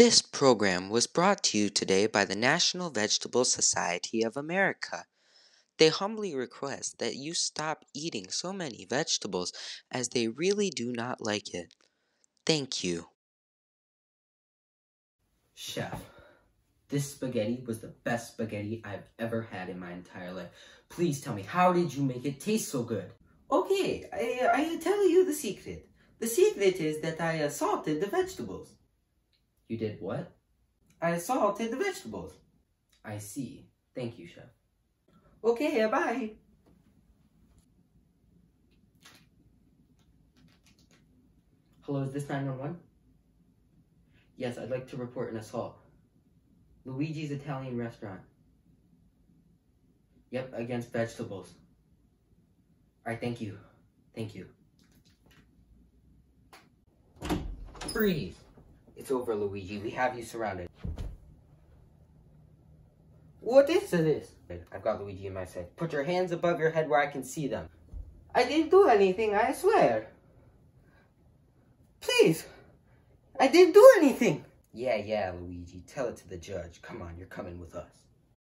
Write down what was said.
This program was brought to you today by the National Vegetable Society of America. They humbly request that you stop eating so many vegetables as they really do not like it. Thank you. Chef, this spaghetti was the best spaghetti I've ever had in my entire life. Please tell me, how did you make it taste so good? Okay, I, I'll tell you the secret. The secret is that I salted the vegetables. You did what? I salted the vegetables. I see. Thank you, Chef. Okay, bye. Hello, is this 911? Yes, I'd like to report an assault. Luigi's Italian Restaurant. Yep, against vegetables. Alright, thank you. Thank you. Freeze! It's over, Luigi. We have you surrounded. What is this? I've got Luigi in my sight. Put your hands above your head where I can see them. I didn't do anything, I swear. Please. I didn't do anything. Yeah, yeah, Luigi. Tell it to the judge. Come on, you're coming with us.